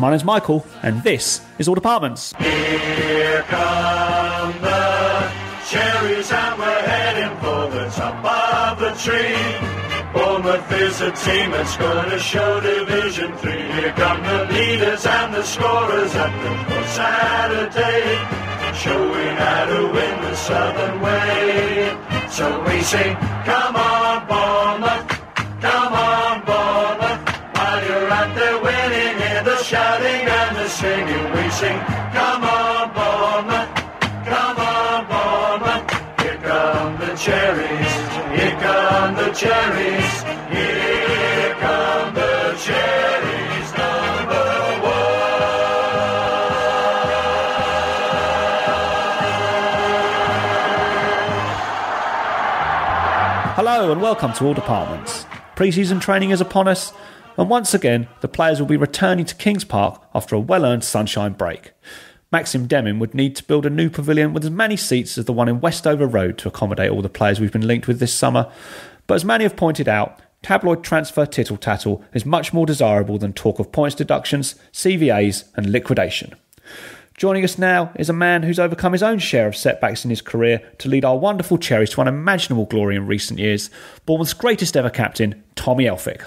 My name's Michael, and this is All Departments. Here come the cherries, and we're heading for the top of the tree. Bournemouth is a team that's going to show Division Three. Here come the leaders and the scorers at the for Saturday, showing how to win the Southern way. So we sing, come on, Bournemouth, cherries, here come the cherries, number one. Hello, and welcome to All Departments. Pre season training is upon us, and once again, the players will be returning to Kings Park after a well earned sunshine break. Maxim Demin would need to build a new pavilion with as many seats as the one in Westover Road to accommodate all the players we've been linked with this summer. But as many have pointed out, tabloid transfer tittle tattle is much more desirable than talk of points deductions, CVAs, and liquidation. Joining us now is a man who's overcome his own share of setbacks in his career to lead our wonderful Cherries to unimaginable glory in recent years, Bournemouth's greatest ever captain, Tommy Elphick.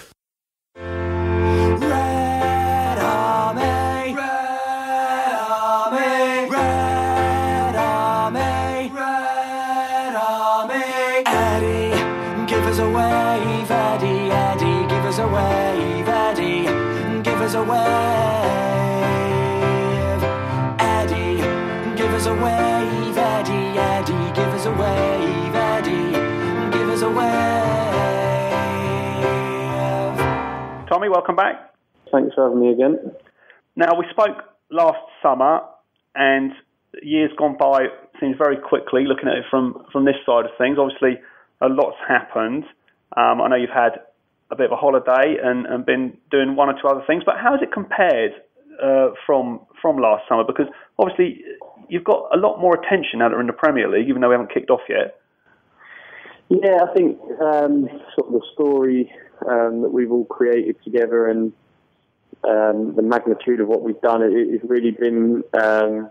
A wave. Tommy, welcome back. Thanks for having me again. Now, we spoke last summer, and years gone by seems very quickly looking at it from, from this side of things. Obviously, a lot's happened. Um, I know you've had a bit of a holiday and, and been doing one or two other things, but how has it compared uh, from from last summer? Because obviously, you've got a lot more attention now that we're in the Premier League, even though we haven't kicked off yet. Yeah, I think um, sort of the story um, that we've all created together and um, the magnitude of what we've done, it, it's really been um,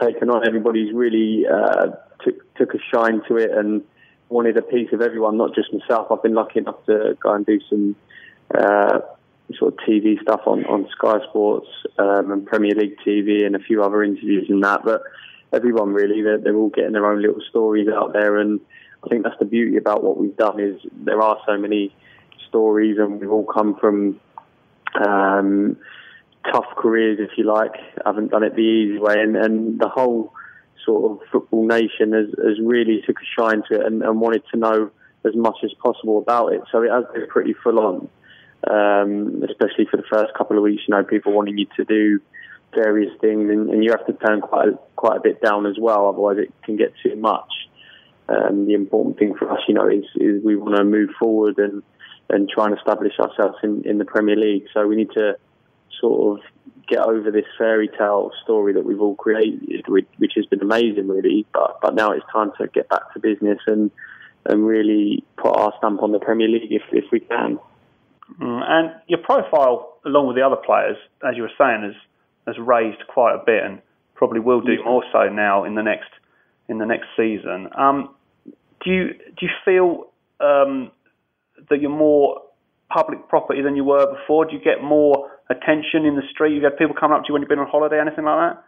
taken on. Everybody's really uh, took, took a shine to it and wanted a piece of everyone, not just myself. I've been lucky enough to go and do some uh, sort of TV stuff on, on Sky Sports um, and Premier League TV and a few other interviews and that. But everyone really, they're, they're all getting their own little stories out there, and I think that's the beauty about what we've done is there are so many stories, and we've all come from um, tough careers, if you like. haven't done it the easy way, and, and the whole sort of football nation has, has really took a shine to it and, and wanted to know as much as possible about it. So it has been pretty full on, um, especially for the first couple of weeks. You know, people wanting you to do various things, and, and you have to turn quite a, quite a bit down as well. Otherwise, it can get too much. Um, the important thing for us, you know, is, is we want to move forward and and try and establish ourselves in, in the Premier League. So we need to sort of get over this fairy tale story that we've all created, which, which has been amazing, really. But but now it's time to get back to business and and really put our stamp on the Premier League if if we can. Mm, and your profile, along with the other players, as you were saying, has has raised quite a bit, and probably will do more so now in the next in the next season. Um, do you do you feel um, that you're more public property than you were before? Do you get more attention in the street? You've had people coming up to you when you've been on holiday, anything like that?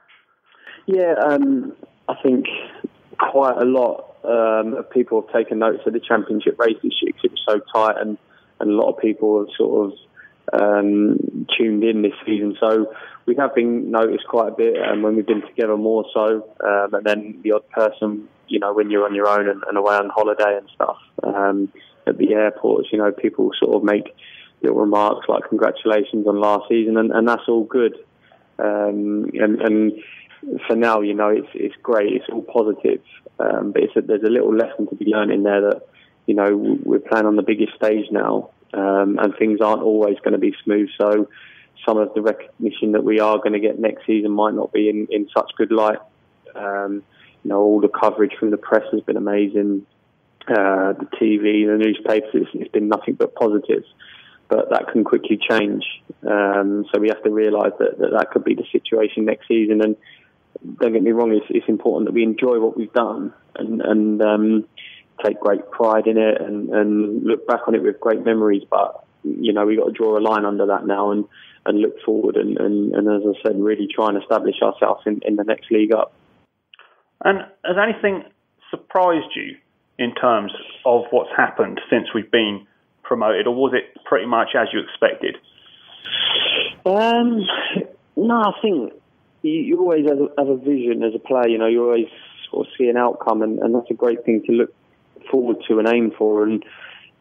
Yeah, um, I think quite a lot um, of people have taken notice of the championship race this year 'cause it was so tight, and, and a lot of people have sort of um, tuned in this season. So we have been noticed quite a bit, and when we've been together more so. Um, and then the odd person, you know, when you're on your own and, and away on holiday and stuff um, at the airports, you know, people sort of make little remarks like congratulations on last season, and, and that's all good. Um, and, and for now, you know, it's it's great. It's all positive, um, but it's a, there's a little lesson to be learned in there that you know we're playing on the biggest stage now, um, and things aren't always going to be smooth. So some of the recognition that we are going to get next season might not be in, in such good light. Um, you know, all the coverage from the press has been amazing. Uh, the TV, the newspapers, it's, been nothing but positive. but that can quickly change. Um, so we have to realise that, that that could be the situation next season. And don't get me wrong, it's, it's important that we enjoy what we've done and, and um, take great pride in it and, and look back on it with great memories. But you know, we've got to draw a line under that now and, and look forward and, and, and as I said, really try and establish ourselves in, in the next league up. And has anything surprised you in terms of what's happened since we've been promoted, or was it pretty much as you expected? Um, no, I think you, you always have a, have a, vision as a player. You know, you always sort of see an outcome, and, and that's a great thing to look forward to and aim for. And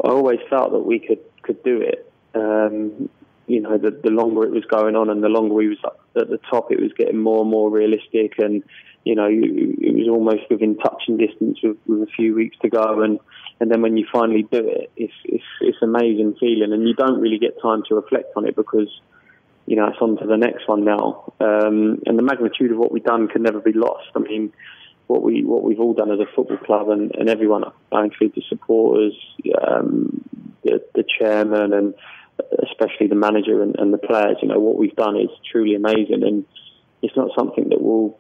I always felt that we could could do it. Um, you know, the, the longer it was going on, and the longer we was at the top, it was getting more and more realistic, and you know, it was almost within touching distance with, with a few weeks to go, and and then when you finally do it, it's it's it's amazing feeling, and you don't really get time to reflect on it because you know it's on to the next one now, um, and the magnitude of what we've done can never be lost. I mean, what we what we've all done as a football club, and, and everyone, I include the supporters, um, the, the chairman, and especially the manager and, and the players. You know what we've done is truly amazing, and it's not something that will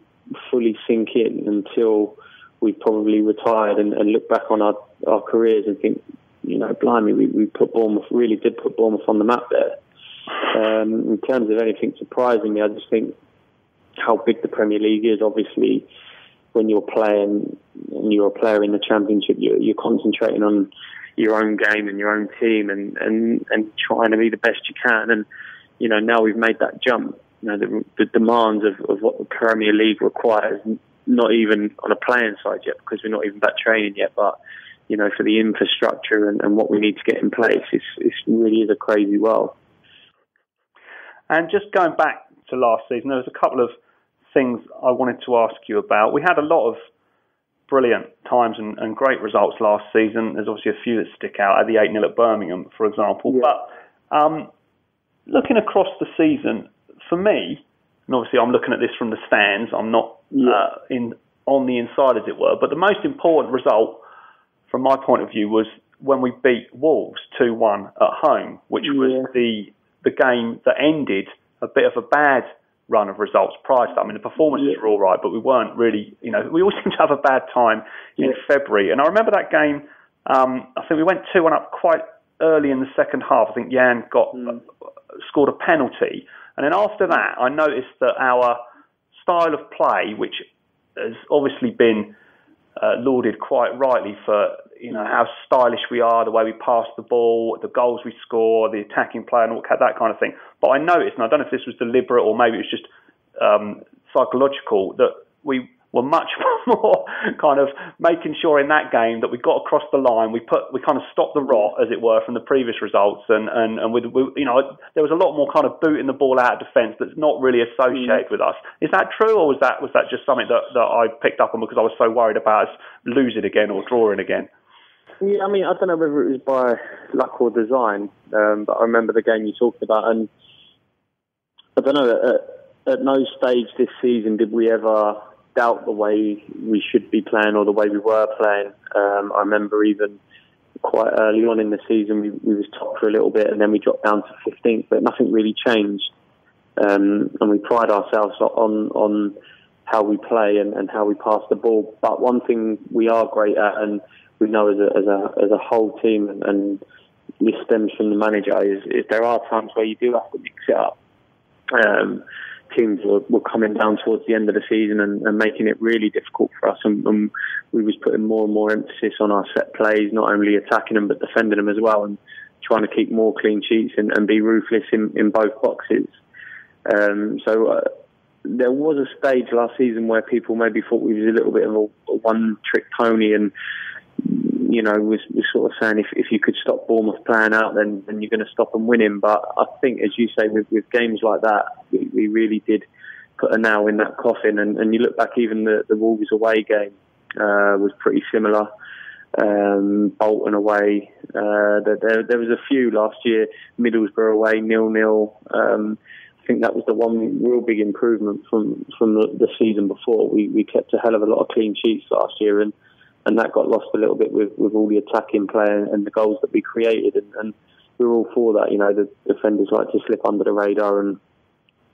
fully sink in until we've probably retired and, and look back on our, our careers and think, you know, blimey, we, we put Bournemouth, really did put Bournemouth on the map there. Um, in terms of anything surprising me, I just think how big the Premier League is. Obviously, when you're playing and you're a player in the Championship, you're, you're concentrating on your own game and your own team and, and, and trying to be the best you can. And, you know, now we've made that jump you know, the, the demands of, of what the Premier League requires, not even on a playing side yet, because we're not even back training yet, but you know, for the infrastructure and, and what we need to get in place, it's, it's really is a crazy world. And just going back to last season, there was a couple of things I wanted to ask you about. We had a lot of brilliant times and, and great results last season. There's obviously a few that stick out, at the 8 0 at Birmingham, for example. Yeah. But um, looking across the season, for me, and obviously I'm looking at this from the stands, I'm not yeah. uh, in on the inside, as it were. But the most important result, from my point of view, was when we beat Wolves two one at home, which yeah. was the the game that ended a bit of a bad run of results prior to that. I mean, the performances yeah. were all right, but we weren't really, you know, we all seemed to have a bad time in yeah. February. And I remember that game, um, I think we went 2 1 up quite early in the second half. I think Yann got mm. uh, scored a penalty. And then after that, I noticed that our style of play, which has obviously been uh, lauded quite rightly for you know how stylish we are, the way we pass the ball, the goals we score, the attacking play, and all that kind of thing. But I noticed, and I don't know if this was deliberate or maybe it was just um, psychological, that we were much more kind of making sure in that game that we got across the line. We put we kind of stopped the rot, as it were, from the previous results, and and and with, you know there was a lot more kind of booting the ball out of defence that's not really associated mm. with us. Is that true, or was that was that just something that that I picked up on because I was so worried about us losing again or drawing again? Yeah, I mean, I don't know whether it was by luck or design, um, but I remember the game you talked about, and I don't know. At, at no stage this season did we ever doubt the way we should be playing or the way we were playing. Um, I remember even quite early on in the season we, we was top for a little bit and then we dropped down to 15th, but nothing really changed. Um, and we pride ourselves on on how we play and, and how we pass the ball. But one thing we are great at, and we know as a as a as a whole team, and, and this stems from the manager, is, is there are times where you do have to mix it up. Um, teams were, were coming down towards the end of the season and, and making it really difficult for us. And, and, we was putting more and more emphasis on our set plays, not only attacking them but defending them as well, and trying to keep more clean sheets and, and be ruthless in, in both boxes. Um, so uh, there was a stage last season where people maybe thought we was a little bit of a, a one-trick pony and you know, was, was sort of saying if, if you could stop Bournemouth playing out, then, then you're going to stop them winning. But I think, as you say, with, with games like that, we, we really did put a nail in that coffin. And, and you look back, even the, the Wolves away game uh, was pretty similar. Um, Bolton away. Uh, there, there was a few last year. Middlesbrough away, nil nil. Um, I think that was the one real big improvement from from the, the season before. We we kept a hell of a lot of clean sheets last year, and and that got lost a little bit with, with all the attacking play and the goals that we created. And, and we're all for that. You know, the defenders like to slip under the radar and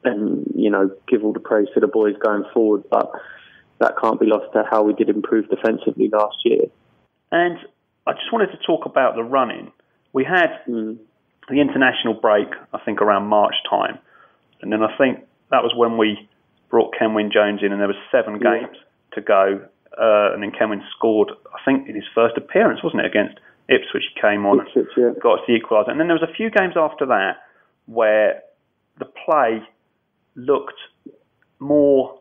and you know give all the praise to the boys going forward, but that can't be lost to how we did improve defensively last year. And I just wanted to talk about the running. We had mm. the international break, I think, around March time, and then I think that was when we brought Kenwyne Jones in, and there was seven yeah. games to go, uh, and then Kenwyne scored, I think, in his first appearance, wasn't it, against Ipswich? He came on, Ipswich, yeah. got us the equaliser, and then there was a few games after that where the play looked more,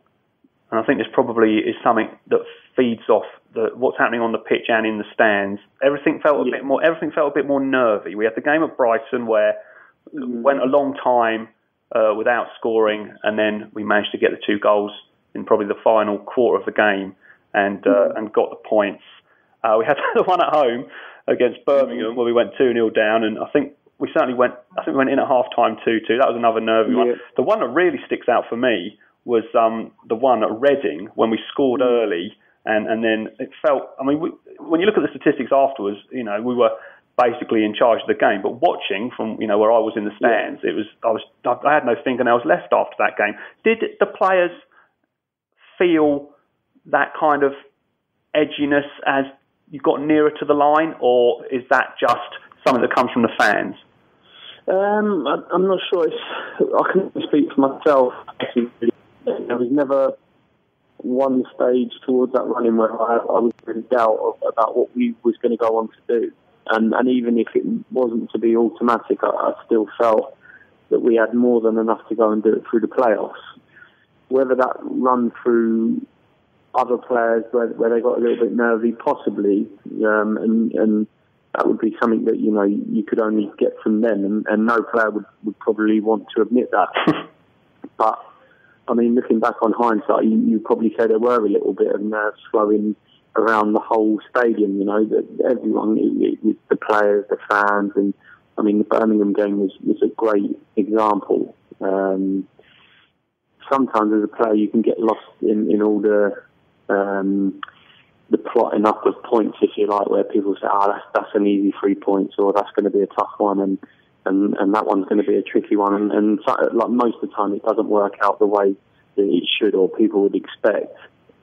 and I think this probably is something that feeds off the, what's happening on the pitch and in the stands. Everything felt a yeah. bit more. Everything felt a bit more nervy. We had the game at Brighton where mm. went a long time uh, without scoring, and then we managed to get the two goals in probably the final quarter of the game and uh, and got the points. Uh, we had the one at home against Birmingham where we went two 0 down, and I think we certainly went. I think we went in at half time two two. That was another nervy yeah. one. The one that really sticks out for me was um, the one at Reading when we scored mm. early, and and then it felt. I mean, we, when you look at the statistics afterwards, you know, we were basically in charge of the game. But watching from you know where I was in the stands, it was I was I had no fingernails left after that game. Did the players feel that kind of edginess as you got nearer to the line, or is that just something that comes from the fans? Um, I, am not sure. It's, I can speak for myself. There was never one stage towards that running where I, I was in doubt about what we was going to go on to do. And, and even if it wasn't to be automatic, I, I still felt that we had more than enough to go and do it through the playoffs. Whether that run through other players where, where they got a little bit nervy, possibly, um, and, and that would be something that you know you could only get from them, and, and no player would, would probably want to admit that. but I mean, looking back on hindsight, you, you probably say there were a little bit of nerves flowing around the whole stadium. You know, that everyone, it, it, the players, the fans, and I mean, the Birmingham game was was a great example. Um, sometimes as a player, you can get lost in in all the um, the plotting up of points, if you like, where people say, "Ah, oh, that's that's an easy three points," or "That's going to be a tough one," and and, and that one's going to be a tricky one. And, and so, like most of the time, it doesn't work out the way that it should or people would expect.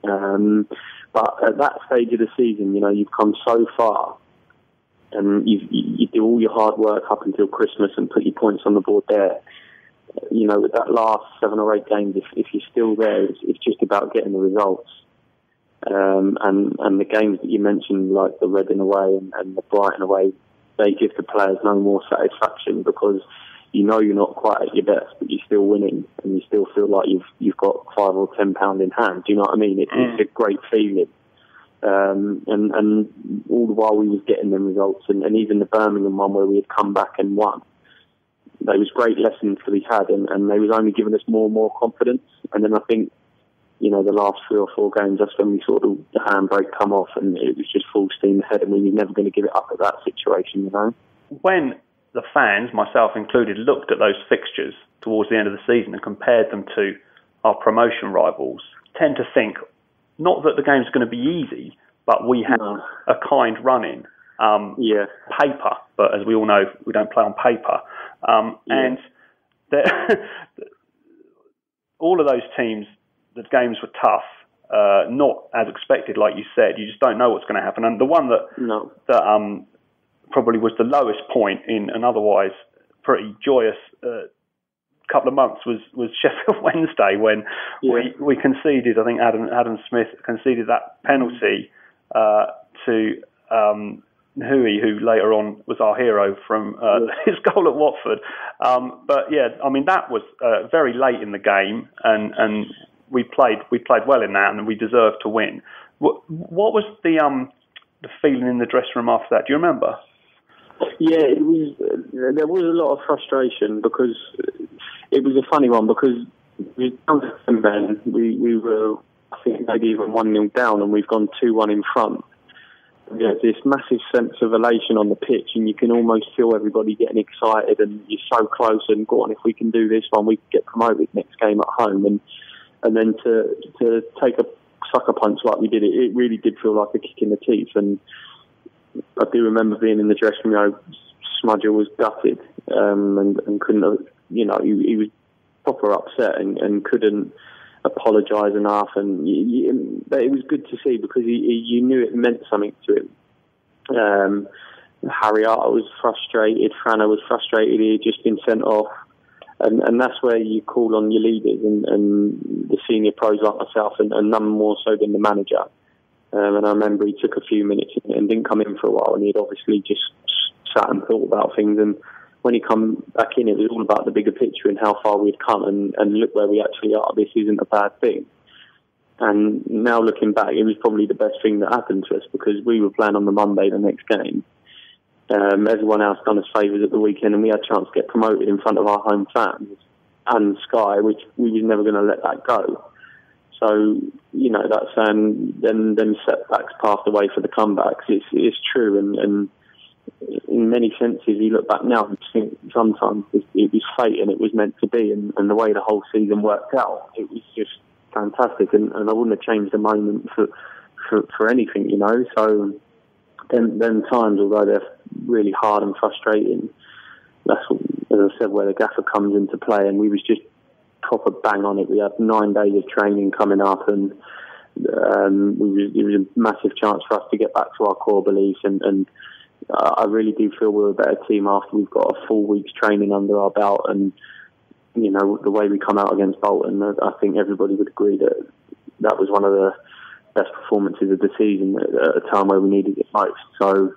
Um, but at that stage of the season, you know, you've come so far, and you you do all your hard work up until Christmas and put your points on the board there. You know, with that last seven or eight games, if, if you're still there, it's, it's just about getting the results. Um, and and the games that you mentioned, like the Reading away and, and the Brighton away, they give the players no more satisfaction because you know you're not quite at your best, but you're still winning, and you still feel like you've you've got five or ten pound in hand. Do you know what I mean? It, mm. It's a great feeling. Um, and and all the while we was getting them results, and, and even the Birmingham one where we had come back and won, there was great lessons to be had, and, and they was only giving us more and more confidence. And then I think you know, the last three or four games, that's when we sort of the handbrake come off and it was just full steam ahead and we were never going to give it up at that situation, you know. When the fans, myself included, looked at those fixtures towards the end of the season and compared them to our promotion rivals, tend to think not that the game's going to be easy, but we have no. a kind run in. Um, yeah. Paper, but as we all know, we don't play on paper. Um, yeah. And all of those teams the games were tough, uh, not as expected, like you said. You just don't know what's going to happen. And the one that no. that um, probably was the lowest point in an otherwise pretty joyous uh, couple of months was was Sheffield Wednesday when yeah. we we conceded. I think Adam Adam Smith conceded that penalty uh, to. Um, Nuhiu, who later on was our hero from uh, yeah. his goal at Watford. Um, but yeah, I mean that was uh, very late in the game, and and we played we played well in that, and we deserved to win. What, what was the um the feeling in the dressing room after that? Do you remember? Yeah, it was. There was a lot of frustration because it was a funny one because we then we we were I think maybe even one 0 down, and we've gone two one in front. There's this massive sense of elation on the pitch, and you can almost feel everybody getting excited, and you're so close. And go on, if we can do this one, we can get promoted next game at home. And and then to to take a sucker punch like we did, it, it really did feel like a kick in the teeth. And I do remember being in the dressing room, Smudger was gutted um, and, and couldn't, you know, he, he was proper upset and, and couldn't apologise enough. And you, but it was good to see because he, you knew it meant something to him. Um, Harry Arter was frustrated. Frano was frustrated. He had just been sent off. And, and that's where you call on your leaders and, and the senior pros like myself, and, and none more so than the manager. Um, and I remember he took a few minutes and, didn't come in for a while, and he'd obviously just sat and thought about things. And when he come back in, it was all about the bigger picture and how far we'd come, and, and look where we actually are. This isn't a bad thing. And now looking back, it was probably the best thing that happened to us because we were playing on the Monday, the next game. Um, everyone else done us favours at the weekend, and we had a chance to get promoted in front of our home fans and Sky, which we were never going to let that go. So you know that's um, then then setbacks paved the way for the comebacks. It's it's true, and, and in many senses, you look back now and think sometimes it, it was fate and it was meant to be, and, and the way the whole season worked out, it was just fantastic, and, and I wouldn't have changed the moment for, for for anything, you know. So then then times, although they're really hard and frustrating, that's as I said where the gaffer comes into play, and we was just proper bang on it. We had nine days of training coming up, and um, was, it was a massive chance for us to get back to our core beliefs. And, and uh, I really do feel we're a better team after we've got a full week's training under our belt. And you know the way we come out against Bolton, I think everybody would agree that that was one of the best performances of the season at a time where we needed it most. So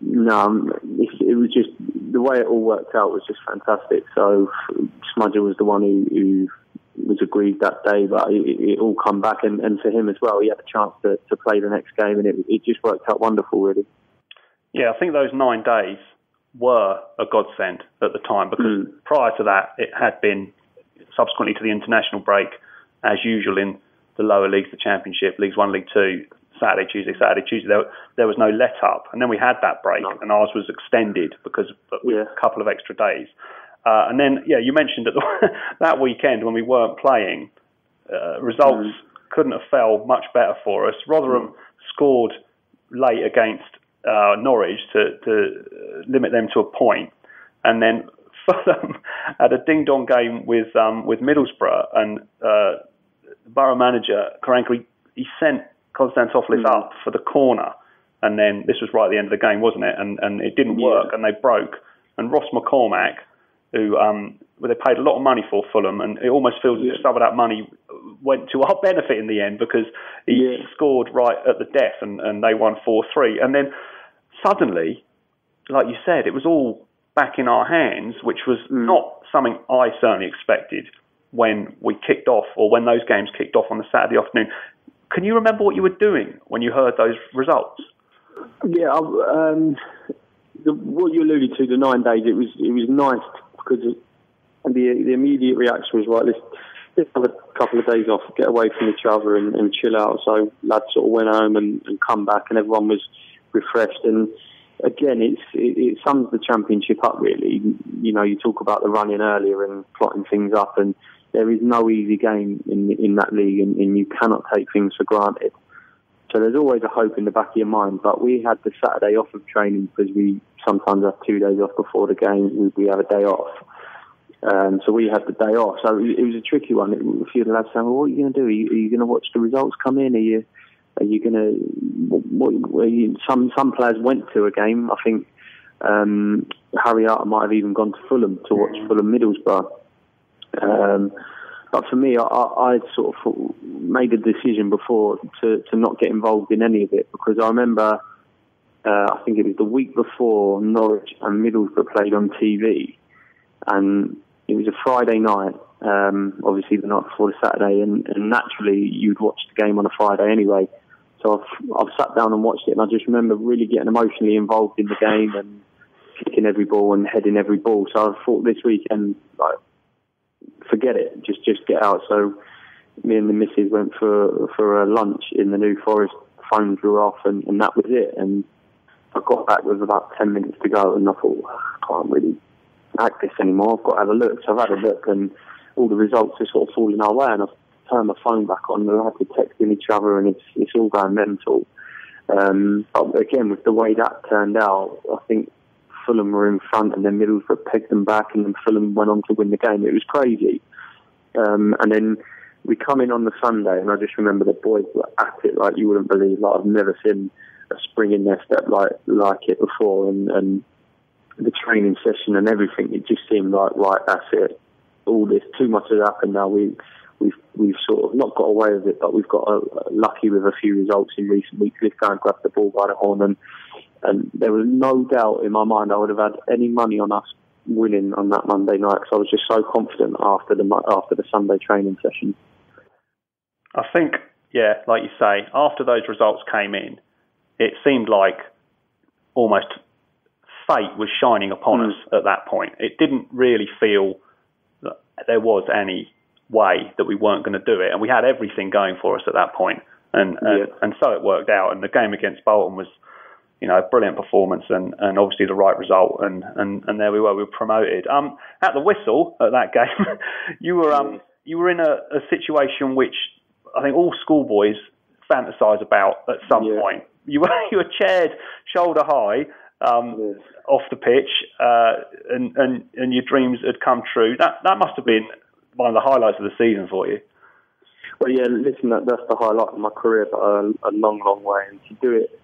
no, um, it, it, was just the way it all worked out was just fantastic. So Smudger was the one who, who was agreed that day, but it, it, all come back, and, and for him as well, he had a chance to, to play the next game, and it, it just worked out wonderful, really. Yeah, I think those nine days were a godsend at the time because mm. prior to that, it had been subsequently to the international break, as usual in the lower leagues, the Championship, Leagues One, League Two. Saturday, Tuesday, Saturday, Tuesday. There, there was no let up, and then we had that break, no. and ours was extended because of yeah. a couple of extra days. Uh, and then, yeah, you mentioned that that weekend when we weren't playing, uh, results mm. couldn't have fell much better for us. Rotherham mm. scored late against uh, Norwich to, to limit them to a point, and then Fulham had a ding dong game with um, with Middlesbrough, and uh, the Boro manager Karanka he sent Konstantopoulos mm. up for the corner, and then this was right at the end of the game, wasn't it? And and it didn't yeah. work, and they broke. And Ross McCormack, who um, well, they paid a lot of money for Fulham, and it almost feels yeah. as if some of that money went to our benefit in the end because he yeah. scored right at the death, and, and they won four three. And then suddenly, like you said, it was all back in our hands, which was mm. not something I certainly expected when we kicked off or when those games kicked off on the Saturday afternoon. Can you remember what you were doing when you heard those results? Yeah, um, the, what you alluded to, the nine days, it was it was nice because the the immediate reaction was right. Let's, let's have a couple of days off, get away from each other, and, and chill out. So lads sort of went home and, and come back, and everyone was refreshed. And again, it's it, it sums the championship up really. You know, you talk about the running earlier and plotting things up, and there is no easy game in in that league, and, and you cannot take things for granted. So there's always a hope in the back of your mind. But we had the Saturday off of training because we sometimes have two days off before the game. We, we have a day off. Um, so we had the day off. So it, was a tricky one. A few of the lads saying, well, "What are you going to do? Are you, you going to watch the results come in? Are you are you going to? Some some players went to a game. I think um, Harry Arter might have even gone to Fulham to watch mm. Fulham Middlesbrough. Um, but for me, I, I sort of made a decision before to, to not get involved in any of it because I remember, uh, I think it was the week before Norwich and Middlesbrough played on TV, and it was a Friday night. Um, obviously, the night before the Saturday, and, and naturally, you'd watch the game on a Friday anyway. So I've, I've sat down and watched it, and I just remember really getting emotionally involved in the game and kicking every ball and heading every ball. So I thought this weekend, like, forget it, just just get out. So me and the missus went for for a lunch in the New Forest. Phone drew off, and, and that was it. And I got back with about ten minutes to go, and I thought I can't really act this anymore. I've got to have a look. So I've had a look, and all the results are sort of falling our way. And I've turned my phone back on, and have to texting each other, and it's it's all going mental. Um, but again, with the way that turned out, I think Fulham were in front, and then Middlesbrough pegged them back, and then Fulham went on to win the game. It was crazy. Um, and then we come in on the Sunday, and I just remember the boys were at it like you wouldn't believe. Like I've never seen a spring in their step like like it before, and, and the training session and everything. It just seemed like right, that's it. All this too much has happened now. We we've we've sort of not got away with it, but we've got uh, lucky with a few results in recent weeks. Let's go and grab the ball by the horn, and and there was no doubt in my mind I would have had any money on us winning on that Monday night because I was just so confident after the after the Sunday training session. I think, yeah, like you say, after those results came in, it seemed like almost fate was shining upon mm. us at that point. It didn't really feel that there was any way that we weren't going to do it, and we had everything going for us at that point, and yeah. and, and so it worked out. And the game against Bolton was, you know, brilliant performance, and, and obviously the right result, and, and, and there we were, we were promoted. Um, at the whistle at that game, you were um you were in a, a situation which I think all schoolboys fantasize about at some yeah. point. You were you were chaired shoulder high um, yes. off the pitch, uh, and, and and your dreams had come true. That that must have been one of the highlights of the season for you. Well, yeah, listen, that, that's the highlight of my career, but a, a long, long way. And to do it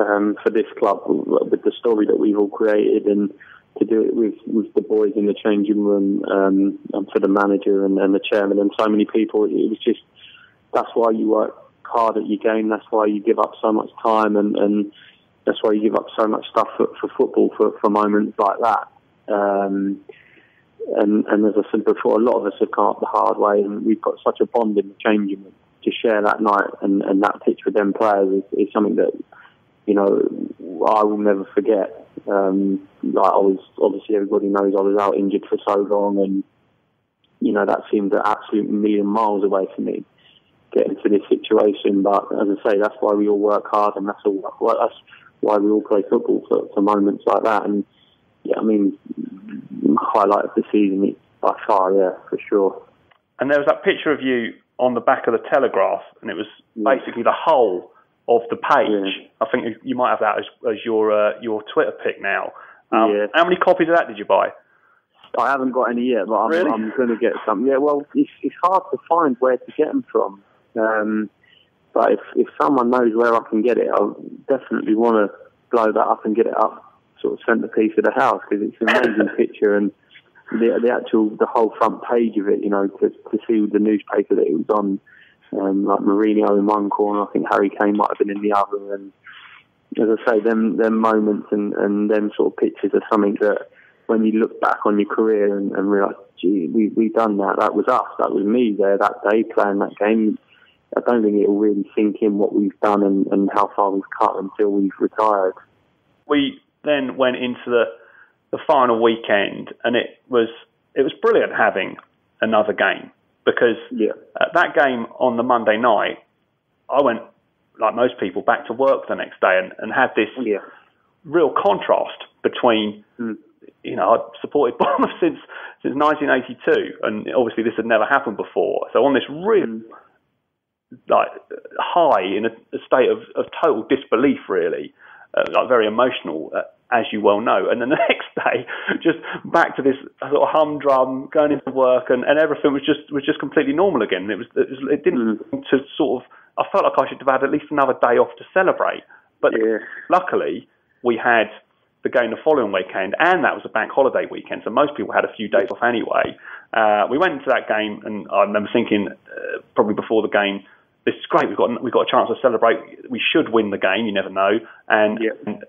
um, for this club with the story that we've all created, and to do it with, with the boys in the changing room, um, and for the manager and, and the chairman, and so many people, it was just that's why you work hard at your game. That's why you give up so much time, and, and that's why you give up so much stuff for, for football for, for moments like that. Um, and, and as I said before, a lot of us have come up the hard way, and we've got such a bond in the changing room. To share that night and, and that pitch with them players is, is something that you know I will never forget. Um, like I was obviously everybody knows I was out injured for so long, and you know that seemed an absolute million miles away from me getting to this situation. But as I say, that's why we all work hard, and that's all. That's why we all play football for, for moments like that. And yeah, I mean, highlight of the season by far, yeah, for sure. And there was that picture of you on the back of the Telegraph, and it was basically the whole of the page. Yeah. I think you might have that as, as your uh, your Twitter pic now. Um, yeah. How many copies of that did you buy? I haven't got any yet, but I'm, really? I'm going to get some. Yeah, well, it's, it's hard to find where to get them from. Um, but if, if someone knows where I can get it, I definitely want to blow that up and get it up sort of centerpiece of the house because it's an amazing picture and the the actual the whole front page of it. You know, to to see the newspaper that it was on, um, like Mourinho in one corner, I think Harry Kane might have been in the other, and as I say, them them moments and and them sort of pictures are something that when you look back on your career and, and realise, gee, we we done that. That was us. That was me there that day playing that game I don't think it'll really sink in what we've done and, and how far we've cut until we've retired. We then went into the the final weekend, and it was it was brilliant having another game because yeah. that game on the Monday night, I went like most people back to work the next day and, and had this yeah. real contrast between. Mm. You know, I'd supported Bournemouth since since 1982, and obviously this had never happened before. So on this real mm like high in a, a state of, of total disbelief, really, uh, like very emotional, uh, as you well know. And then the next day, just back to this sort of humdrum, going into work, and, and everything was just was just completely normal again. It was it, was, it didn't mm. to sort of. I felt like I should have had at least another day off to celebrate, but yeah. luckily we had the game the following weekend, and that was a bank holiday weekend, so most people had a few days off anyway. Uh, we went into that game, and I remember thinking, uh, probably before the game, this is great. We've got we've got a chance to celebrate. We should win the game. You never know. And, yeah. and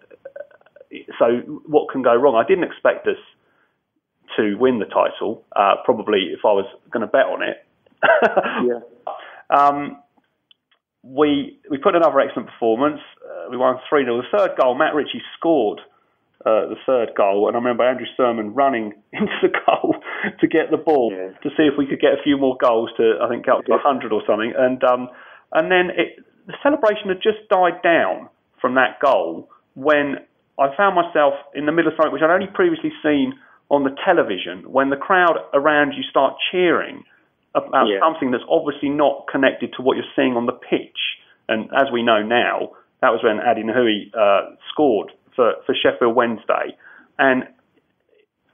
so, what can go wrong? I didn't expect us to win the title. Uh, probably if I was going to bet on it. yeah. Um, we we put another excellent performance. Uh, we won three 0 The third goal, Matt Ritchie scored uh, the third goal, and I remember Andrew Surman running into the goal to get the ball yeah. to see if we could get a few more goals to I think get up to hundred or something, and um, and then it, the celebration had just died down from that goal when I found myself in the middle of something which I'd only previously seen on the television when the crowd around you start cheering about yeah. something that's obviously not connected to what you're seeing on the pitch. And as we know now, that was when Atdhe Nuhiu uh, scored for, for Sheffield Wednesday. and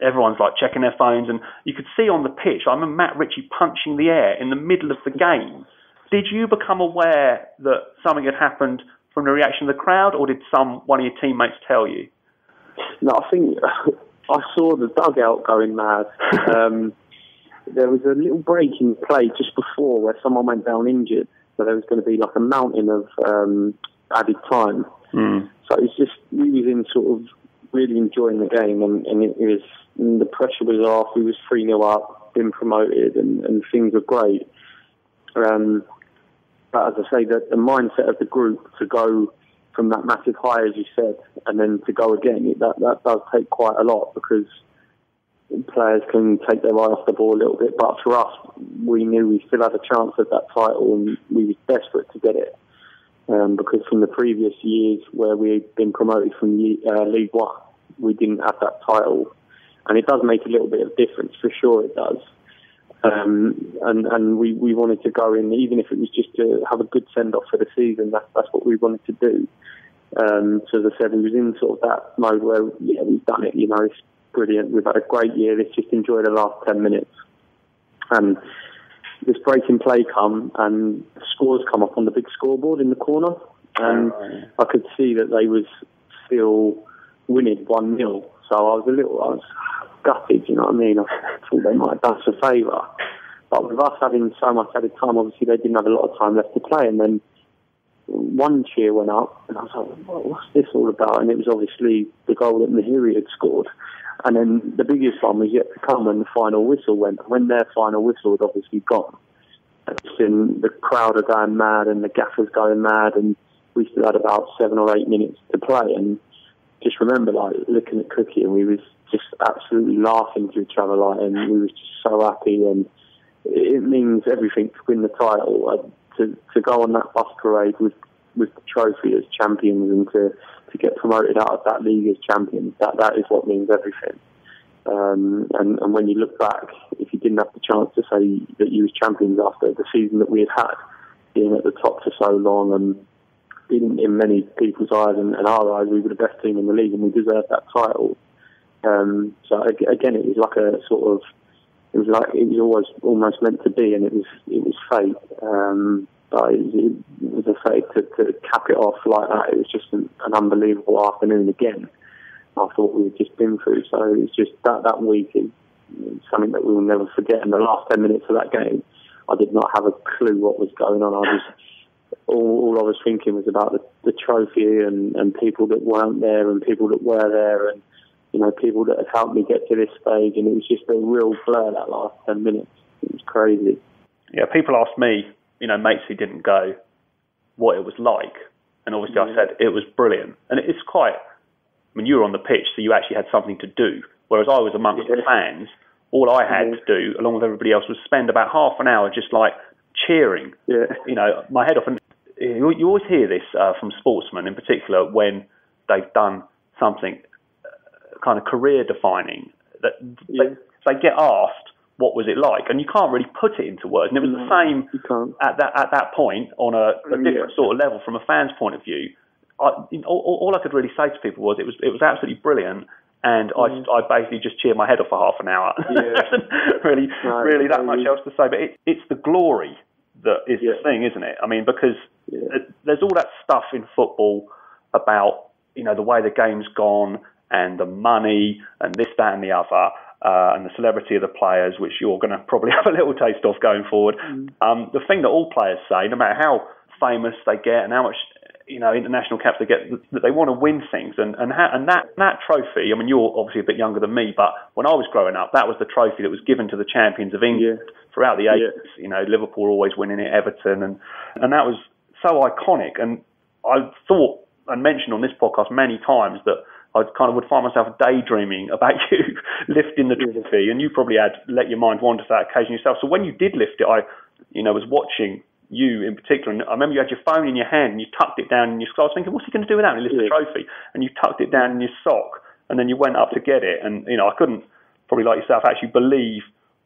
everyone's like checking their phones, and you could see on the pitch. I remember Matt Ritchie punching the air in the middle of the game. Did you become aware that something had happened from the reaction of the crowd, or did some one of your teammates tell you? No, I think I saw the dugout going mad. Um, there was a little break in play just before where someone went down injured, so there was going to be like a mountain of um, added time. Mm. So it's just we was in sort of really enjoying the game, and, and it, was and the pressure was off. We was three 0 up, been promoted, and, and things were great. Um, but as I say, the, the mindset of the group to go from that massive high, as you said, and then to go again, it, that that does take quite a lot because players can take their eye off the ball a little bit. But for us, we knew we still had a chance at that title, and we were desperate to get it. Um, because from the previous years where we'd been promoted from uh, League One, we didn't have that title, and it does make a little bit of difference for sure. It does. Um, and and we, we wanted to go in, even if it was just to have a good send off for the season. That's that's what we wanted to do. Um, so as I said, we was in sort of that mode where yeah, we've done it. You know, it's brilliant. We've had a great year. Let's just enjoy the last ten minutes. And this breaking play come and scores come up on the big scoreboard in the corner, and I could see that they was still winning one 0 So I was a little, I was gutted. You know what I mean? I thought they might have done us a favour, but with us having so much added time, obviously they didn't have a lot of time left to play, and then one cheer went up, and I was like, "What's this all about?" And it was obviously the goal that Mahiri had scored. And then the biggest one was yet to come when the final whistle went. When their final whistle had obviously gone, and the crowd are going mad and the gaffer's going mad, and we still had about seven or eight minutes to play. And just remember, like looking at Cookie, and we was just absolutely laughing to other, like, and we was just so happy. And it means everything to win the title. Uh, to to go on that bus parade with with the trophy as champions and to to get promoted out of that league as champions. That that is what means everything. Um, and, and when you look back, if you didn't have the chance to say that you was champions after the season that we had had, being at the top for so long, and in, in many people's eyes and, and our eyes, we were the best team in the league and we deserved that title. Um, so again, it was like a sort of, it was like it was always almost meant to be, and it was it was fate. Um, but it, was a fate to, to cap it off like that. It was just an, an unbelievable afternoon again after what we've just been through. So it's just that that week is something that we will never forget. In the last ten minutes of that game, I did not have a clue what was going on. I was all, all I was thinking was about the, the trophy and, and people that weren't there and people that were there and you know people that had helped me get to this stage. And it was just a real blur that last ten minutes. It was crazy. Yeah, people asked me you know, mates who didn't go, what it was like. And obviously, I mm. said it was brilliant. And it's quite, I mean, you were on the pitch, so you actually had something to do. Whereas I was amongst yeah. the fans, all I had mm. to do, along with everybody else, was spend about half an hour just like cheering. Yeah. You know, my head off. And you, you always hear this uh, from sportsmen in particular when they've done something uh, kind of career defining, that yeah. they, they get asked, what was it like? And you can't really put it into words. And it was no, the same at that at that point on a, a different yeah. sort of level from a fan's point of view. I, all, all, I could really say to people was it was it was absolutely brilliant, and mm. I, I basically just cheered my head off for half an hour. Yeah. really, no, really that much else to say. But it, it's the glory that is yeah. the thing, isn't it? I mean, because there's all that stuff in football about you know the way the game's gone and the money and this, that, and the other uh, and the celebrity of the players, which you're going to probably have a little taste of going forward. Mm. Um, the thing that all players say, no matter how famous they get and how much you know international caps they get, that they want to win things. And and, ha- and that that trophy. I mean, you're obviously a bit younger than me, but when I was growing up, that was the trophy that was given to the champions of England yeah. Throughout the 80s. Yeah. You know, Liverpool always winning it, Everton, and and that was so iconic. And I thought and mentioned on this podcast many times that I kind of would find myself daydreaming about you lifting the trophy, and you probably had let your mind wander to that occasion yourself. So when you did lift it, I, you know, was watching you in particular, and I remember you had your phone in your hand and you tucked it down in your. So I was thinking, what's he going to do with that? And he lifted yeah. the trophy, and you tucked it down in your sock, and then you went up to get it, and you know, I couldn't probably like yourself actually believe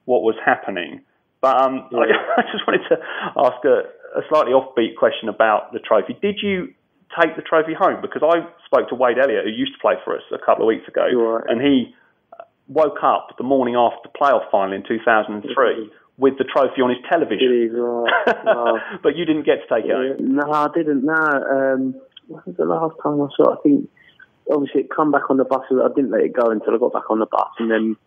what was happening. But um, yeah. I, I just wanted to ask a, a slightly offbeat question about the trophy. Did you take the trophy home? Because I spoke to Wade Elliott, who used to play for us a couple of weeks ago, Right. and he woke up the morning after the playoff final in 2003 with the trophy on his television. Is right. Wow. but you didn't get to take it home. No, I didn't. No, um, what was the last time I saw? it? I think obviously it come back on the bus. I didn't let it go until I got back on the bus, and then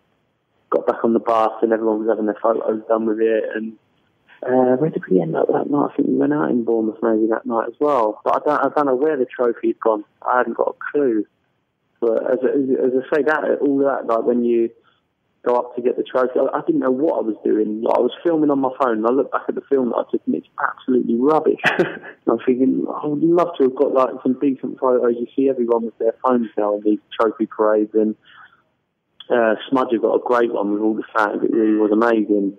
got back on the bus, and everyone was having their photos done with it. And uh, where did we end up that night? I think we went out in Bournemouth maybe that night as well. But I don't, I don't know where the trophy had gone. I hadn't got a clue. But as, as, as I say, that all that like when you go up to get the trophy. I, I didn't know what I was doing. Like, I was filming on my phone, and I look back at the film that I took, and it's absolutely rubbish. I'm thinking, I would love to have got like some decent photos. You see everyone with their phones now in these trophy parades, and uh, Smudger got a great one with all the fans. It really was amazing.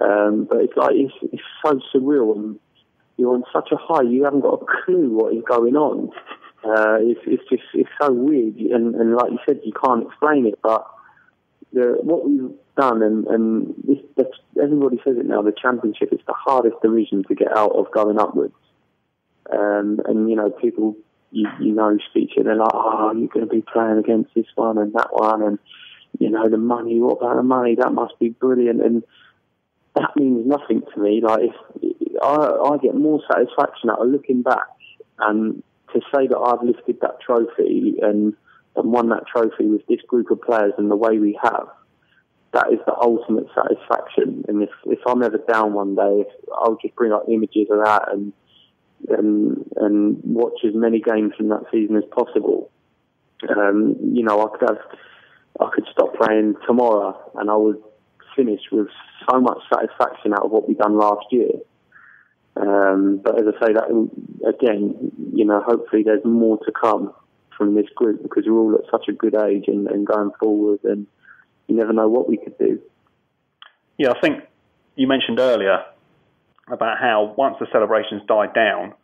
Um, but it's like it's, it's so surreal, and you're on such a high. You haven't got a clue what is going on. Uh, it's, it's just it's so weird, and, and like you said, you can't explain it, but the, what we've done, and, and this, everybody says it now, the championship is the hardest division to get out of going upwards. Um, and, you know, people, you, you know, speak to they're like, oh, you're going to be playing against this one and that one, and, you know, the money, what about the money? That must be brilliant. And that means nothing to me. Like, if, I, I get more satisfaction out of looking back and to say that I've lifted that trophy and and won that trophy with this group of players and the way we have, that is the ultimate satisfaction. And if, if I'm ever down one day, I'll just bring up images of that and, and and watch as many games from that season as possible. Um, you know, I could have, I could stop playing tomorrow, and I would finish with so much satisfaction out of what we done last year. Um, but as I say, that again, you know, hopefully there's more to come from this group because we're all at such a good age and, and going forward, and you never know what we could do. Yeah, I think you mentioned earlier about how once the celebrations die down,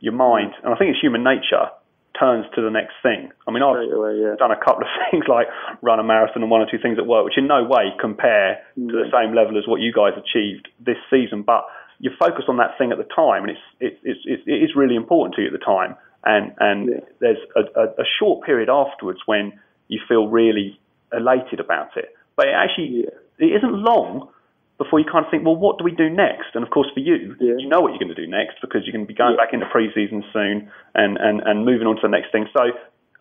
your mind, and I think it's human nature, turns to the next thing. I mean, I've away, yeah. done a couple of things like run a marathon and one or two things at work, which in no way compare to the mm. same level as what you guys achieved this season. But you focus on that thing at the time, and it's it, it's it's it is really important to you at the time. And and Yeah. there's a, a, a short period afterwards when you feel really elated about it. But it actually Yeah. it isn't long before you kind of think, well, what do we do next? And of course, for you, Yeah. you know what you're going to do next because you're going to be going Yeah. back into pre-season soon and, and, and moving on to the next thing. So,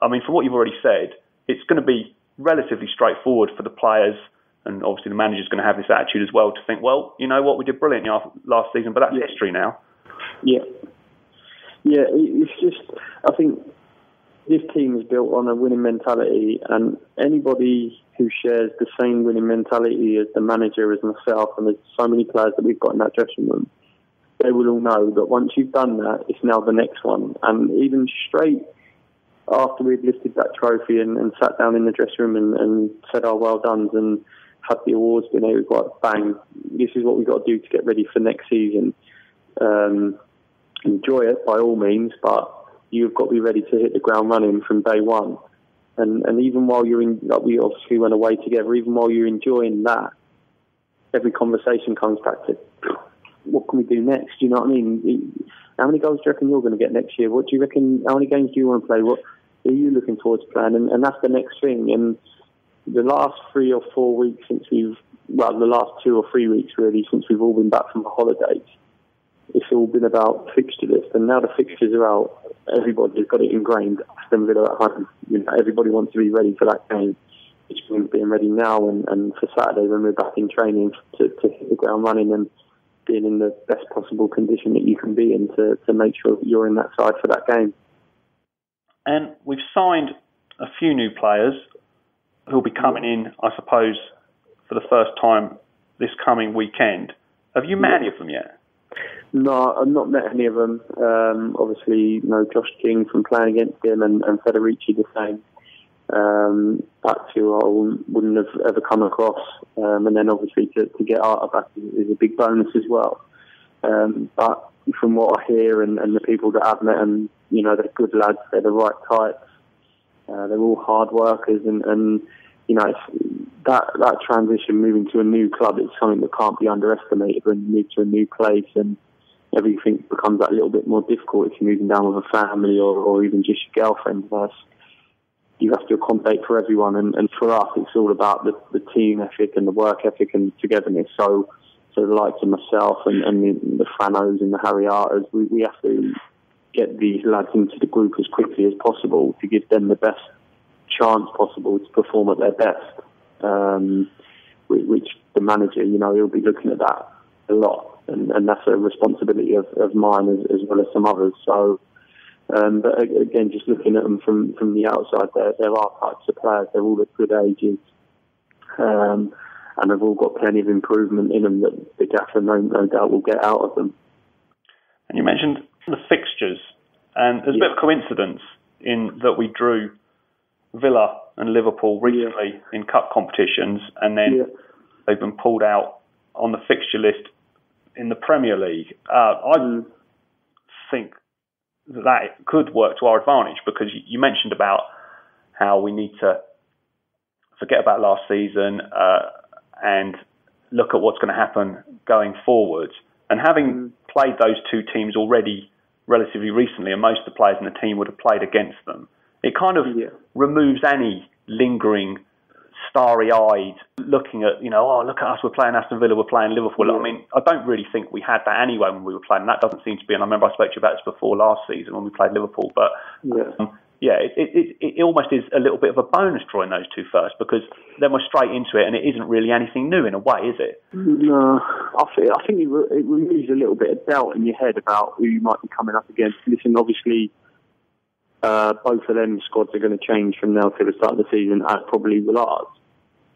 I mean, from what you've already said, it's going to be relatively straightforward for the players, and obviously the manager's going to have this attitude as well to think, well, you know what, we did brilliant last- season, but that's Yeah. history now. Yeah, yeah. It's just I think this team is built on a winning mentality, and anybody who shares the same winning mentality as the manager, as myself, and there's so many players that we've got in that dressing room, they will all know that once you've done that, it's now the next one. And even straight after we'd lifted that trophy and, and sat down in the dressing room and, and said our well done's and had the awards dinner, it was like, bang, this is what we've got to do to get ready for next season. Um, enjoy it by all means, but you've got to be ready to hit the ground running from day one. And and even while you're in, like we obviously went away together, even while you're enjoying that, every conversation comes back to what can we do next? Do you know what I mean? How many goals do you reckon you're going to get next year? What do you reckon? How many games do you want to play? What are you looking forward to playing? And, and that's the next thing. And the last three or four weeks since we've, well, the last two or three weeks really since we've all been back from the holidays, it's all been about fixture list. And now the fixtures are out. Everybody's got it ingrained. Aston Villa at home. You know, everybody wants to be ready for that game. Which means being ready now and, and for Saturday when we're back in training to, to hit the ground running and being in the best possible condition that you can be in to, to make sure that you're in that side for that game. And we've signed a few new players who'll be coming in, I suppose, for the first time this coming weekend. Have you met any of them yet? No, I've not met any of them. Um, obviously, you know, Josh King from playing against him and, and Federici the same. Um, that two I wouldn't, have ever come across. Um, and then obviously to, to get Arter back is, is a big bonus as well. Um, but from what I hear and, and the people that I've met, and you know, they're good lads. They're the right types. Uh, they're all hard workers, and, and you know, that that transition moving to a new club is something that can't be underestimated when you move to a new place and everything becomes that little bit more difficult if you're moving down with a family or, or even just your girlfriend. That's, you have to accommodate for everyone, and, and for us, it's all about the, the team ethic and the work ethic and togetherness. So, so the likes of myself and, and the, the Fanos and the Harry Arters, we, we have to get these lads into the group as quickly as possible to give them the best chance possible to perform at their best. Um, which the manager, you know, he'll be looking at that a lot, and, and that's a responsibility of, of mine as, as well as some others. So, um, but again, just looking at them from, from the outside, there there are types of players. They're all at good ages, um, and they've all got plenty of improvement in them that the gaffer no, no doubt will get out of them. And you mentioned the fixtures, and there's a bit of coincidence in that we drew Villa and Liverpool recently yeah. in cup competitions, and then yeah. they've been pulled out on the fixture list in the Premier League. Uh, I mm. think that, that could work to our advantage because you mentioned about how we need to forget about last season uh, and look at what's going to happen going forward. And having mm. played those two teams already relatively recently, and most of the players in the team would have played against them it kind of yeah. removes any lingering starry-eyed looking at you know oh look at us we're playing Aston Villa we're playing Liverpool. Yeah. I mean I don't really think we had that anyway when we were playing. That doesn't seem to be and I remember I spoke to you about this before last season when we played Liverpool but yeah, um, yeah it, it, it, almost is a little bit of a bonus drawing those two first because then we're straight into it and it isn't really anything new in a way is it? No. I think, I think it, it removes a little bit of doubt in your head about who you might be coming up against. Listen obviously uh, both of them squads are going to change from now to the start of the season, as probably will ours.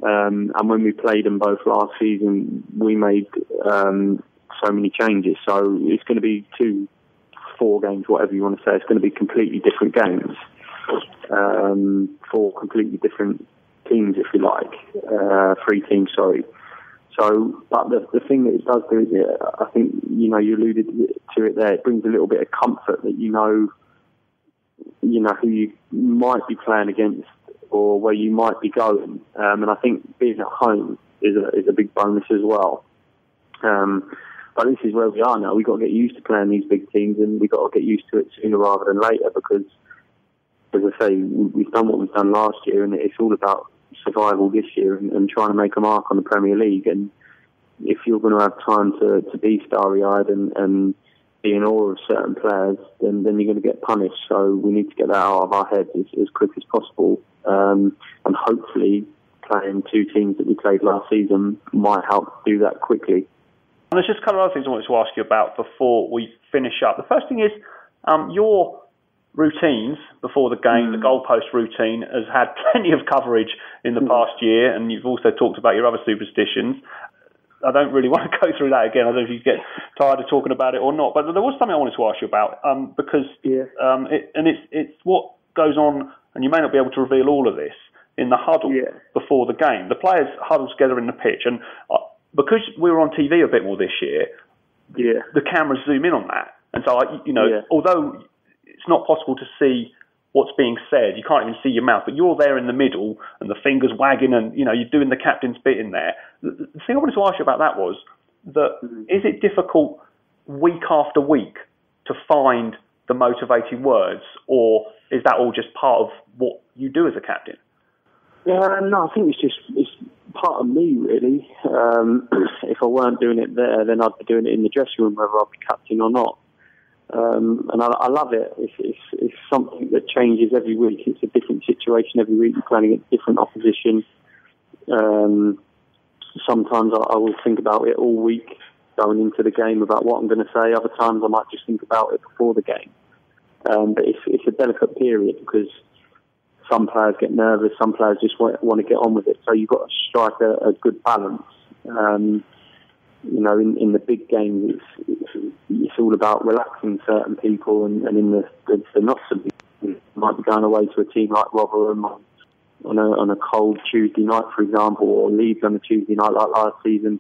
Um, and when we played them both last season, we made um, so many changes. So it's going to be two, four games, whatever you want to say. It's going to be completely different games, um, four completely different teams, if you like, uh, three teams. Sorry. So, but the, the thing that it does do is, I think you know you alluded to it there. It brings a little bit of comfort that you know you know who you might be playing against or where you might be going. Um, and I think being at home is a is a big bonus as well. Um, but this is where we are now. We've got to get used to playing these big teams, and we've got to get used to it sooner rather than later. Because, as I say, we've done what we've done last year, and it's all about survival this year and, and trying to make a mark on the Premier League. And if you're going to have time to, to be starry-eyed and, and be in awe of certain players, then, then you're going to get punished. So we need to get that out of our heads as, as quick as possible. Um, and hopefully, playing two teams that we played last season might help do that quickly. And there's just a couple of other things I wanted to ask you about before we finish up. The first thing is um, your routines before the game, mm. the goalpost routine, has had plenty of coverage in the mm. past year, and you've also talked about your other superstitions. I don't really want to go through that again. I don't know if you get tired of talking about it or not. But there was something I wanted to ask you about um, because, yeah. um, it, and it's it's what goes on, and you may not be able to reveal all of this in the huddle yeah. before the game. The players huddle together in the pitch, and uh, because we were on TV a bit more this year, yeah. the cameras zoom in on that, and so I, you know, yeah. although it's not possible to see what's being said. You can't even see your mouth, but you're there in the middle and the fingers wagging and, you know, you're doing the captain's bit in there. The, thing I wanted to ask you about that was that mm-hmm. it difficult week after week to find the motivating words or is that all just part of what you do as a captain? Yeah, no, I think it's just, it's part of me really. Um, if I weren't doing it there, then I'd be doing it in the dressing room, whether I'd be captain or not. Um, and I, I, love it. It's, it's, it's, something that changes every week. It's a different situation every week. You're playing against different opposition. Um, sometimes I, I, will think about it all week going into the game about what I'm going to say. Other times I might just think about it before the game. Um, but it's, it's a delicate period because some players get nervous, some players just want, want to get on with it. So you've got to strike a, a good balance. You know, in, in the big games, it's, it's, it's all about relaxing certain people, and, and in the, the, the not so might be going away to a team like Rotherham on, on a on a cold Tuesday night, for example, or Leeds on a Tuesday night like last season.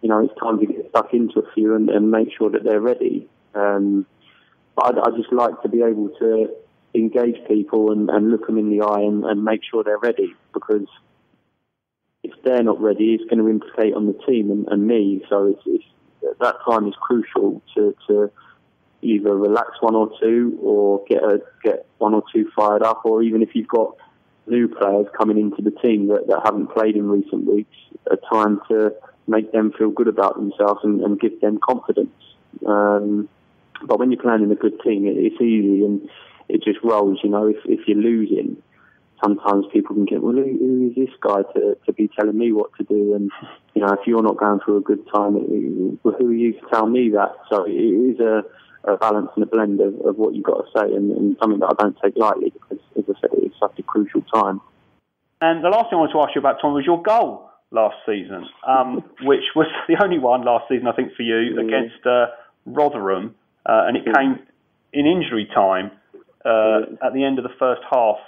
You know, it's time to get stuck into a few and, and make sure that they're ready. Um, but I, I just like to be able to engage people and, and look them in the eye and, and make sure they're ready because if they're not ready, it's going to implicate on the team and, and me. So it's, it's that time is crucial to, to either relax one or two or get a, get one or two fired up, or even if you've got new players coming into the team that, that haven't played in recent weeks, a time to make them feel good about themselves and, and give them confidence. Um, but when you're playing in a good team, it, it's easy and it just rolls. You know, if, if you're losing, sometimes people can get, well, who, who is this guy to, to be telling me what to do? And, you know, if you're not going through a good time, it, well, who are you to tell me that? So it is a, a balance and a blend of, of what you've got to say and, and something that I don't take lightly because, as I said, it's such a crucial time. And the last thing I wanted to ask you about, Tom, was your goal last season, um, which was the only one last season, I think, for you against uh, Rotherham. Uh, and it came in injury time uh, at the end of the first half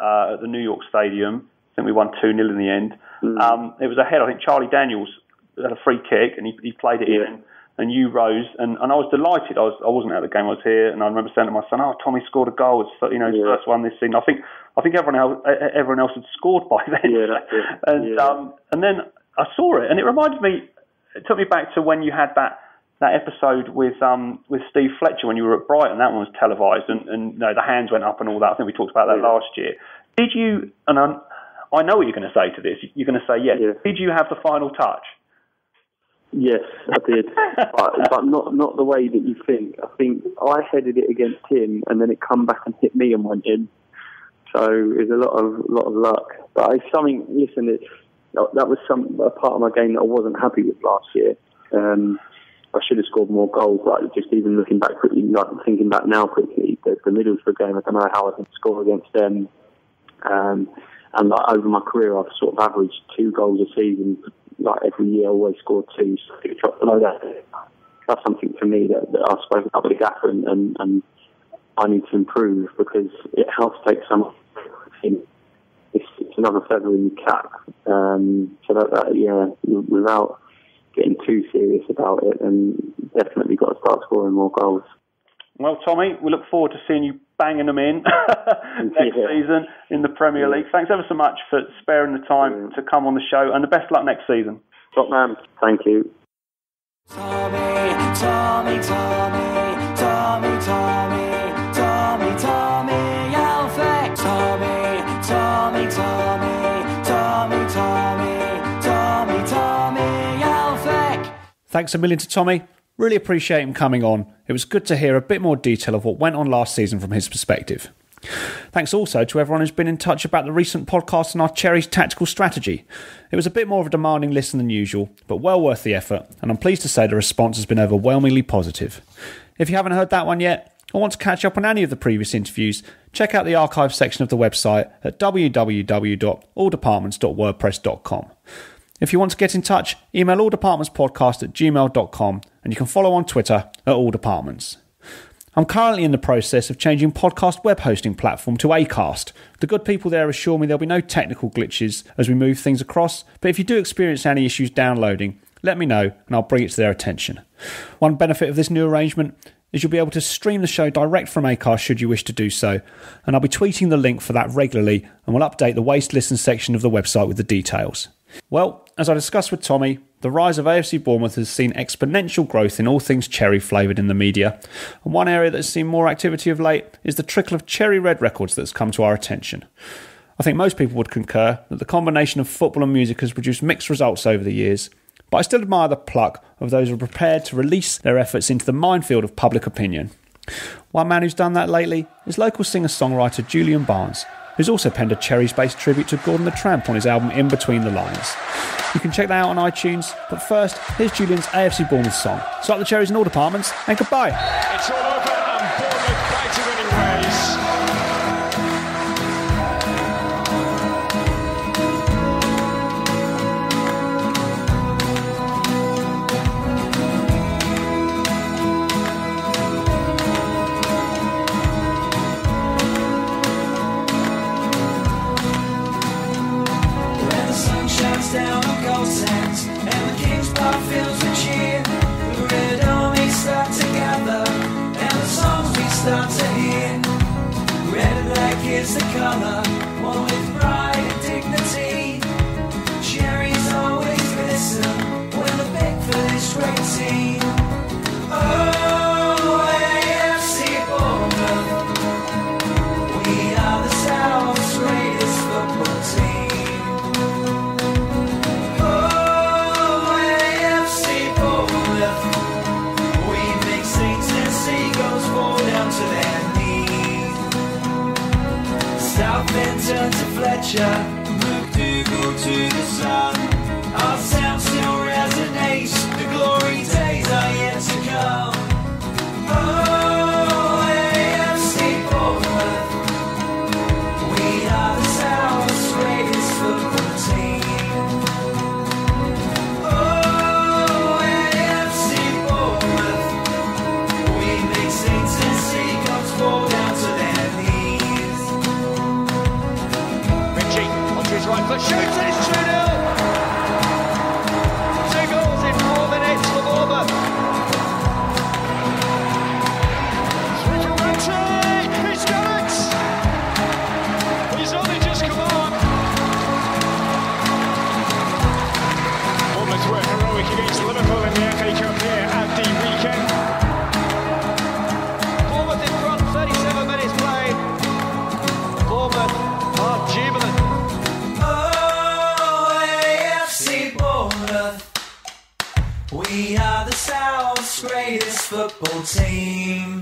uh, at the New York Stadium. I think we won 2 0 in the end. Mm. Um, it was ahead. I think Charlie Daniels had a free kick and he, he played it Yeah. in. And you rose, and, and I was delighted. I was I wasn't at the game. I was here, and I remember saying to my son, "Oh, Tommy scored a goal. It's you know his Yeah. first one this season." I think I think everyone else everyone else had scored by then. Yeah, that's it. and Yeah. um, and then I saw it, and it reminded me. It took me back to when you had that that episode with um with Steve Fletcher when you were at Brighton. That one was televised, and and you know, the hands went up and all that. I think we talked about that Yeah. last year. Did you? And I, I know what you're going to say to this. You're going to say yes. Yeah. Did you have the final touch? Yes, I did, but, but not not the way that you think. I think I headed it against him, and then it come back and hit me and went in. So there's a lot of lot of luck. But it's something. Listen, it's that was some a part of my game that I wasn't happy with last year. Um, I should have scored more goals. Like just even looking back quickly, like thinking back now quickly, the, the Middlesbrough game. I don't know how I didn't score against them. Um, and like over my career, I've sort of averaged two goals a season. Like every year, I always scored two. So it dropped below that. That's something for me that, that I've spoken about with gaffer, and, and, and I need to improve because it helps take some. It's, it's another feather in the cap. Um, so that, that yeah, without getting too serious about it, and definitely got to start scoring more goals. Well, Tommy, we look forward to seeing you banging them in next Yeah. season in the Premier League. Thanks ever so much for sparing the time to come on the show, and the best luck next season. Top man, thank you. Tommy, Tommy, Tommy, Tommy, Tommy, Tommy, Thanks a million to Tommy. Really appreciate him coming on. It was good to hear a bit more detail of what went on last season from his perspective. Thanks also to everyone who's been in touch about the recent podcast on our Cherry's tactical strategy. It was a bit more of a demanding listen than usual, but well worth the effort, and I'm pleased to say the response has been overwhelmingly positive. If you haven't heard that one yet, or want to catch up on any of the previous interviews, check out the archive section of the website at www.alldepartments.wordpress.com. If you want to get in touch, email alldepartmentspodcast at gmail.com and you can follow on Twitter at alldepartments. I'm currently in the process of changing podcast web hosting platform to Acast. The good people there assure me there'll be no technical glitches as we move things across, but if you do experience any issues downloading, let me know and I'll bring it to their attention. One benefit of this new arrangement is you'll be able to stream the show direct from Acast should you wish to do so, and I'll be tweeting the link for that regularly and will update the Waste Listen section of the website with the details. Well, as I discussed with Tommy, the rise of AFC Bournemouth has seen exponential growth in all things cherry flavoured in the media, and one area that has seen more activity of late is the trickle of cherry red records that's come to our attention. I think most people would concur that the combination of football and music has produced mixed results over the years, but I still admire the pluck of those who are prepared to release their efforts into the minefield of public opinion. One man who's done that lately is local singer songwriter Julian Barnes, who's also penned a Cherries based tribute to Gordon the Tramp on his album In Between the Lines. You can check that out on iTunes, but first, here's Julian's AFC Bournemouth song. Start the cherries in all departments, and goodbye. Is the color, one with pride and dignity. Cherries always when great team. turn to Fletcher MacDougall to the sun. Our sound still resonates The glory Kick Bold team.